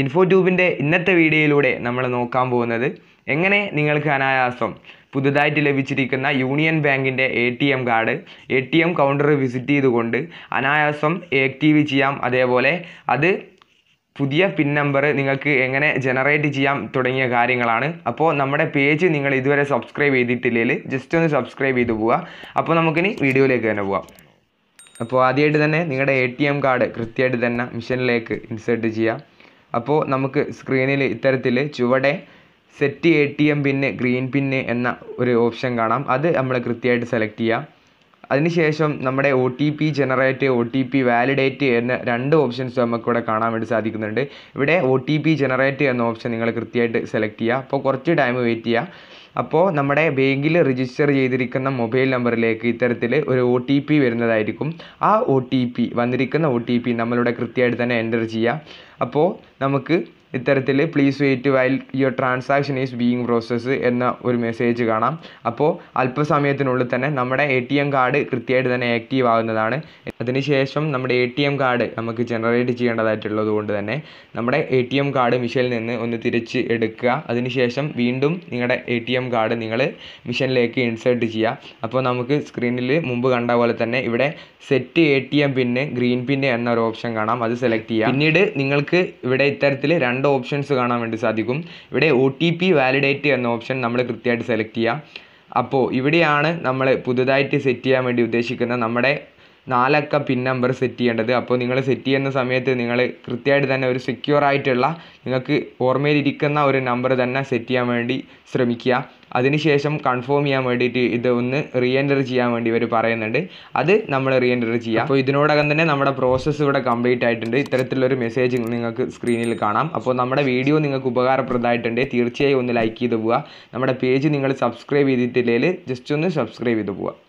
Info ട്യൂബിന്റെ ഇന്നത്തെ വീഡിയോയിലൂടെ നമ്മൾ നോക്കാൻ പോകുന്നത് എങ്ങനെ നിങ്ങൾക്ക് അനായാസം പുതുതായിട്ട് ലഭിച്ചിരിക്കുന്ന യൂണിയൻ ബാങ്കിന്റെ A T M card A T M counter visit ചെയ്തുകൊണ്ട് അനായാസം ആക്റ്റീവ് ചെയ്യാം. അതേപോലെ അത് പുതിയ പിൻ നമ്പർ നിങ്ങൾക്ക് എങ്ങനെ ജനറേറ്റ് ചെയ്യാം തുടങ്ങിയ കാര്യങ്ങളാണ്. അപ്പോൾ നമ്മുടെ പേജ് നിങ്ങൾ ഇതുവരെ സബ്സ്ക്രൈബ് ചെയ്തിട്ടില്ലെങ്കിൽ ജസ്റ്റ് ഒന്ന് സബ്സ്ക്രൈബ് ചെയ്ത് പോവുക. അപ്പോൾ നമുക്കിനി വീഡിയോയിലേക്ക് തന്നെ പോവാം. അപ്പോൾ ആദ്യമായിട്ട് തന്നെ നിങ്ങളുടെ എ കാർഡ് കൃത്യമായിട്ട് തന്നെ മിഷനിലേക്ക് ഇൻസേർട്ട് ചെയ്യാം അപ്പോൾ നമുക്ക് സ്ക്രീനിൽ ഇത്തരത്തിൽ ചുവടെ set A T M pin green pin എന്ന ഒരു ഓപ്ഷൻ കാണാം. അത് നമ്മൾ കൃത്യമായിട്ട് സെലക്ട് ചെയ്യാം. അതിനുശേഷം നമ്മുടെ O T P generate O T P validate എന്ന രണ്ട് ഓപ്ഷൻസ് നമുക്കിവിടെ കാണാൻ വേണ്ടി സാധിക്കുന്നുണ്ട്. ഇവിടെ ഒ ടി പി ജനറേറ്റ് എന്ന ഓപ്ഷൻ നിങ്ങൾ കൃത്യമായിട്ട് സെലക്ട് ചെയ്യുക അപ്പോൾ കുറച്ച് ടൈം വെയിറ്റ് ചെയ്യുക അപ്പോൾ നമ്മുടെ ബാങ്കിൽ രജിസ്റ്റർ ചെയ്തിരിക്കുന്ന മൊബൈൽ നമ്പറിലേക്ക് ഇത്തരത്തിൽ ഒരു ഒ ടി പി വരുന്നതായിരിക്കും. ആ ഒ ടി പി വന്നിരിക്കുന്ന ഒ ടി പി നമ്മളിവിടെ കൃത്യമായിട്ട് തന്നെ എന്റർ ചെയ്യുക അപ്പോൾ നമുക്ക് ഇത്തരത്തിൽ please wait while your transaction is being process എന്ന ഒരു മെസ്സേജ് കാണാം. അപ്പോൾ അല്പസമയത്തിനുള്ളിൽ തന്നെ നമ്മുടെ എ ടി എം കാർഡ് കൃത്യമായിട്ട് തന്നെ ആക്റ്റീവ് ആകുന്നതാണ് അതിനുശേഷം നമ്മുടെ എ ടി എം കാർഡ് നമുക്ക് ജനറേറ്റ് ചെയ്യേണ്ടതായിട്ടുള്ളത് കൊണ്ട് തന്നെ നമ്മുടെ എ ടി എം കാർഡ് മിഷനിൽ നിന്ന് ഒന്ന് തിരിച്ച് എടുക്കുക. അതിനുശേഷം വീണ്ടും നിങ്ങളുടെ എ ടി എം കാർഡ് നിങ്ങൾ മിഷനിലേക്ക് ഇൻസേർട്ട് ചെയ്യുക. അപ്പോൾ നമുക്ക് സ്ക്രീനിൽ മുമ്പ് കണ്ട പോലെ തന്നെ ഇവിടെ set A T M pin green pin എന്നൊരു ഓപ്ഷൻ കാണാം. അത് സെലക്ട് ചെയ്യുക. പിന്നീട് നിങ്ങൾക്ക് ഇവിടെ ഇത്തരത്തിൽ രണ്ട് ഓപ്ഷൻസ് കാണാൻ വേണ്ടി സാധിക്കും. ഇവിടെ ഒ ടി പി വാലിഡേറ്റ് എന്ന ഓപ്ഷൻ നമ്മൾ കൃത്യമായിട്ട് സെലക്ട് ചെയ്യുക അപ്പോൾ ഇവിടെയാണ് നമ്മൾ പുതുതായിട്ട് സെറ്റ് ചെയ്യാൻ വേണ്ടി ഉദ്ദേശിക്കുന്ന നമ്മുടെ നാലക്ക പിൻ നമ്പർ സെറ്റ് ചെയ്യേണ്ടത്. അപ്പോൾ നിങ്ങൾ സെറ്റ് ചെയ്യുന്ന സമയത്ത് നിങ്ങൾ കൃത്യമായിട്ട് തന്നെ ഒരു സെക്യൂർ ആയിട്ടുള്ള നിങ്ങൾക്ക് ഓർമ്മയിലിരിക്കുന്ന ഒരു നമ്പർ തന്നെ സെറ്റ് ചെയ്യാൻ വേണ്ടി ശ്രമിക്കുക. അതിനുശേഷം കൺഫേം ചെയ്യാൻ വേണ്ടിയിട്ട് ഇത് ഒന്ന് റീ ചെയ്യാൻ വേണ്ടി ഇവർ പറയുന്നുണ്ട്. അത് നമ്മൾ റീ എന്റർ ചെയ്യുക. അപ്പോൾ ഇതിനോടകം തന്നെ നമ്മുടെ പ്രോസസ്സ് ഇവിടെ കംപ്ലീറ്റ് ആയിട്ടുണ്ട്. ഇത്തരത്തിലൊരു മെസ്സേജ് നിങ്ങൾക്ക് സ്ക്രീനിൽ കാണാം. അപ്പോൾ നമ്മുടെ വീഡിയോ നിങ്ങൾക്ക് ഉപകാരപ്രദമായിട്ടുണ്ട്. തീർച്ചയായും ഒന്ന് ലൈക്ക് ചെയ്ത് പോവുക. നമ്മുടെ പേജ് നിങ്ങൾ സബ്സ്ക്രൈബ് ചെയ്തിട്ടില്ലെങ്കിൽ ജസ്റ്റ് ഒന്ന് സബ്സ്ക്രൈബ് ചെയ്ത് പോവുക.